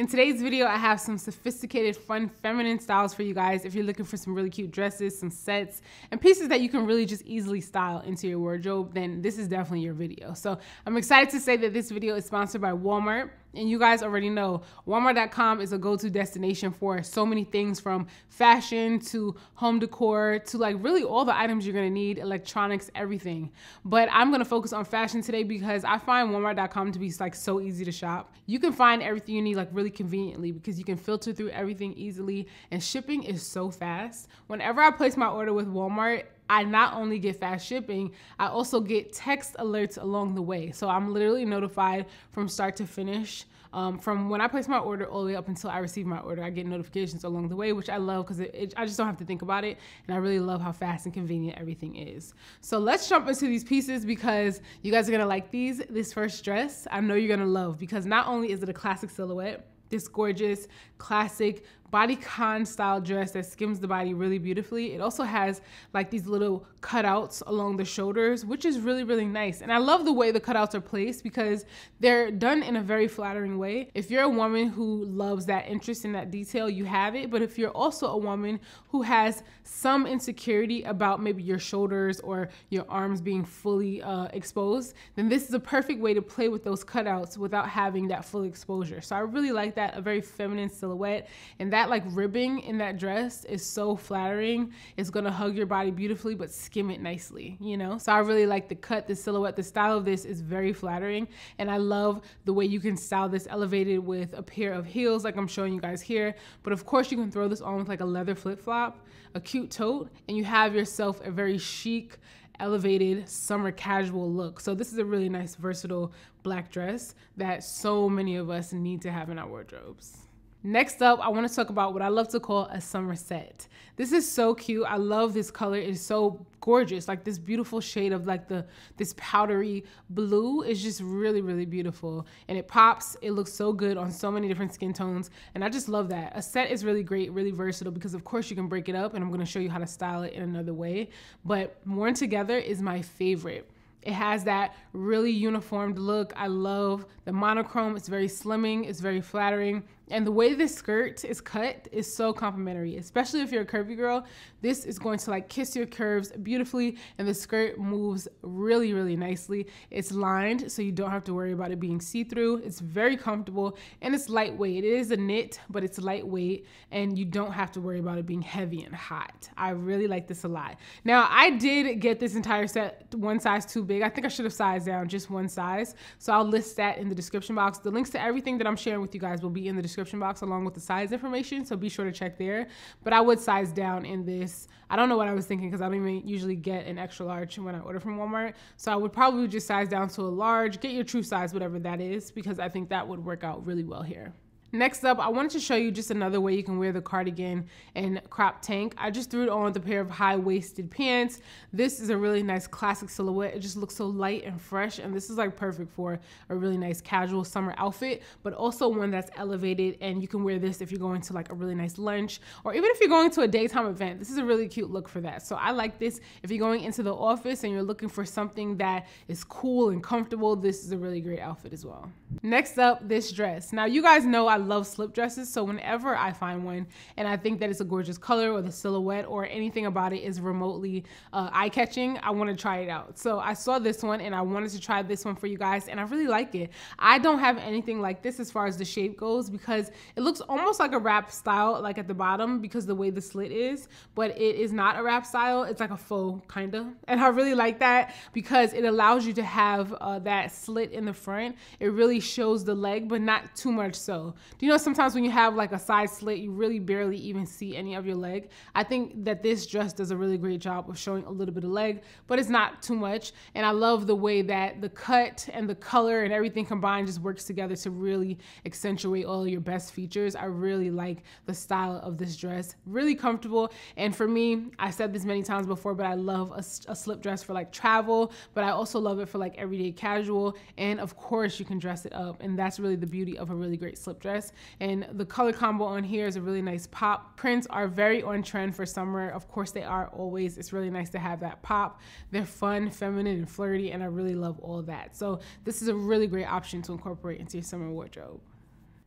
In today's video, I have some sophisticated, fun, feminine styles for you guys if you're looking for some really cute dresses, some sets, and pieces that you can really just easily style into your wardrobe, then this is definitely your video. So I'm excited to say that this video is sponsored by Walmart. And you guys already know Walmart.com is a go to destination for so many things from fashion to home decor to like really all the items you're gonna need, electronics, everything. But I'm gonna focus on fashion today because I find Walmart.com to be like so easy to shop. You can find everything you need like really conveniently because you can filter through everything easily and shipping is so fast. Whenever I place my order with Walmart, I not only get fast shipping, I also get text alerts along the way. So I'm literally notified from start to finish. Um, from when I place my order all the way up until I receive my order, I get notifications along the way, which I love because I just don't have to think about it. And I really love how fast and convenient everything is. So let's jump into these pieces because you guys are gonna like these. This first dress, I know you're gonna love because not only is it a classic silhouette, this gorgeous classic bodycon style dress that skims the body really beautifully. It also has like these little cutouts along the shoulders, which is really, really nice. And I love the way the cutouts are placed because they're done in a very flattering way. If you're a woman who loves that interest in that detail, you have it. But if you're also a woman who has some insecurity about maybe your shoulders or your arms being fully uh, exposed, then this is a perfect way to play with those cutouts without having that full exposure. So I really like that, a very feminine silhouette. And that that like ribbing in that dress is so flattering. It's gonna hug your body beautifully, but skim it nicely, you know? So I really like the cut, the silhouette, the style of this is very flattering. And I love the way you can style this elevated with a pair of heels like I'm showing you guys here. But of course you can throw this on with like a leather flip flop, a cute tote, and you have yourself a very chic, elevated summer casual look. So this is a really nice versatile black dress that so many of us need to have in our wardrobes. Next up, I want to talk about what I love to call a summer set. This is so cute. I love this color. It's so gorgeous. Like this beautiful shade of like the this powdery blue is just really really beautiful and it pops. It looks so good on so many different skin tones and I just love that. A set is really great, really versatile because of course you can break it up and I'm going to show you how to style it in another way, but worn together is my favorite. It has that really uniformed look. I love the monochrome. It's very slimming, it's very flattering. And the way this skirt is cut is so complimentary, especially if you're a curvy girl. This is going to like kiss your curves beautifully, and the skirt moves really, really nicely. It's lined, so you don't have to worry about it being see through. It's very comfortable and it's lightweight. It is a knit, but it's lightweight, and you don't have to worry about it being heavy and hot. I really like this a lot. Now, I did get this entire set one size too big. I think I should have sized down just one size, so I'll list that in the description box. The links to everything that I'm sharing with you guys will be in the description description box along with the size information, so be sure to check there. But I would size down in this. I don't know what I was thinking because I don't even usually get an extra large when I order from Walmart. So I would probably just size down to a large, get your true size, whatever that is, because I think that would work out really well here. Next up, I wanted to show you just another way you can wear the cardigan and crop tank. I just threw it on with a pair of high-waisted pants. This is a really nice classic silhouette. It just looks so light and fresh, and this is like perfect for a really nice casual summer outfit, but also one that's elevated, and you can wear this if you're going to like a really nice lunch, or even if you're going to a daytime event. This is a really cute look for that. So I like this. If you're going into the office and you're looking for something that is cool and comfortable, this is a really great outfit as well. Next up, this dress. Now, you guys know I love slip dresses, so whenever I find one and I think that it's a gorgeous color or the silhouette or anything about it is remotely uh, eye catching, I want to try it out. So I saw this one and I wanted to try this one for you guys, and I really like it. I don't have anything like this as far as the shape goes because it looks almost like a wrap style, like at the bottom, because the way the slit is, but it is not a wrap style. It's like a faux kind of, and I really like that because it allows you to have uh, that slit in the front. It really shows the leg, but not too much so. Do you know sometimes when you have like a side slit, you really barely even see any of your leg? I think that this dress does a really great job of showing a little bit of leg, but it's not too much. And I love the way that the cut and the color and everything combined just works together to really accentuate all your best features. I really like the style of this dress. Really comfortable. And for me, I said this many times before, but I love a, a slip dress for like travel, but I also love it for like everyday casual. And of course, you can dress it up. And that's really the beauty of a really great slip dress. And the color combo on here is a really nice pop. Prints are very on trend for summer. Of course, they are always. It's really nice to have that pop. They're fun, feminine, and flirty, and I really love all that. So this is a really great option to incorporate into your summer wardrobe.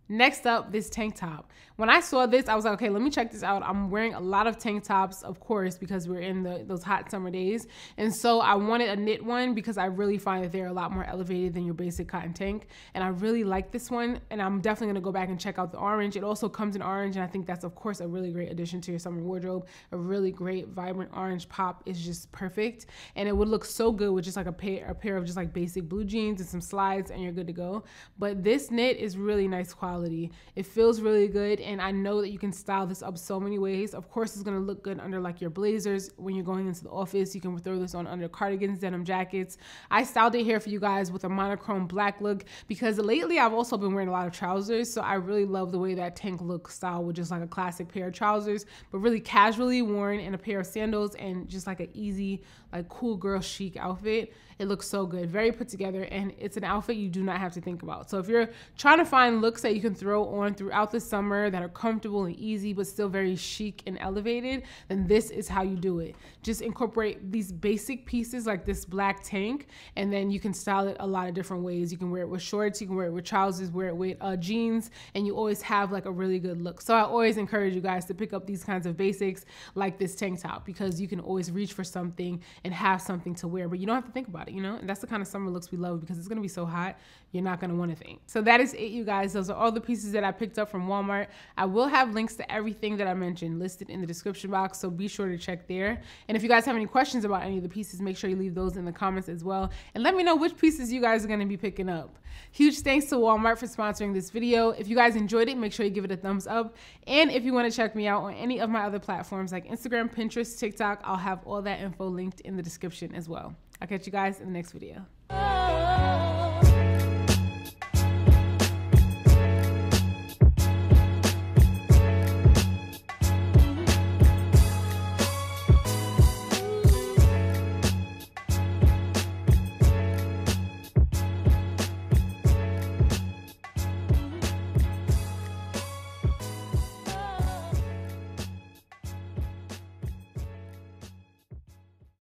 Next up, this tank top. When I saw this, I was like, okay, let me check this out. I'm wearing a lot of tank tops, of course, because we're in the, those hot summer days. And so I wanted a knit one because I really find that they're a lot more elevated than your basic cotton tank. And I really like this one. And I'm definitely gonna go back and check out the orange. It also comes in orange. And I think that's, of course, a really great addition to your summer wardrobe. A really great, vibrant orange pop is just perfect. And it would look so good with just like a pair, a pair of just like basic blue jeans and some slides, and you're good to go. But this knit is really nice quality. It feels really good and I know that you can style this up so many ways. Of course, it's gonna look good under like your blazers when you're going into the office. You can throw this on under cardigans, denim jackets. I styled it here for you guys with a monochrome black look because lately I've also been wearing a lot of trousers. So I really love the way that tank look style with just like a classic pair of trousers, but really casually worn in a pair of sandals and just like an easy, like cool girl chic outfit. It looks so good, very put together, and it's an outfit you do not have to think about. So if you're trying to find looks that you can throw on throughout the summer that are comfortable and easy, but still very chic and elevated, then this is how you do it. Just incorporate these basic pieces like this black tank, and then you can style it a lot of different ways. You can wear it with shorts, you can wear it with trousers, wear it with uh, jeans, and you always have like a really good look. So I always encourage you guys to pick up these kinds of basics like this tank top because you can always reach for something and have something to wear, but you don't have to think about it, you know? And that's the kind of summer looks we love because it's gonna be so hot, you're not gonna wanna think. So that is it, you guys. Those are all the pieces that I picked up from Walmart. I will have links to everything that I mentioned listed in the description box, so be sure to check there. And if you guys have any questions about any of the pieces, make sure you leave those in the comments as well. And let me know which pieces you guys are gonna be picking up. Huge thanks to Walmart for sponsoring this video. If you guys enjoyed it, make sure you give it a thumbs up. And if you wanna check me out on any of my other platforms like Instagram, Pinterest, TikTok, I'll have all that info linked in the description as well. I'll catch you guys in the next video.